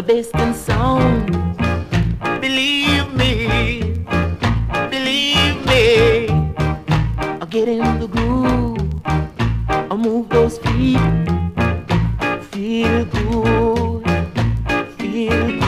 the best in song. Believe me, believe me. I get in the groove. I move those feet. Feel good, feel good.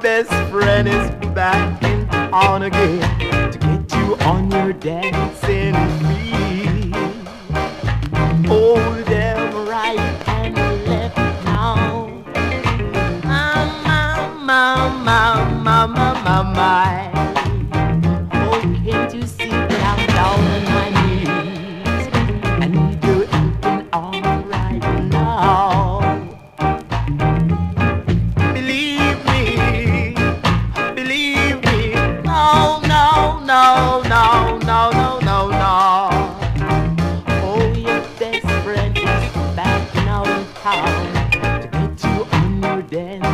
best friend is back in town again to get you on your dancing feet. Hold them right and left now. Ah, ma, ma, ma, ma, ma. no, no, no, no, no, no. Oh, your best friend is back now in town to get you on your dance.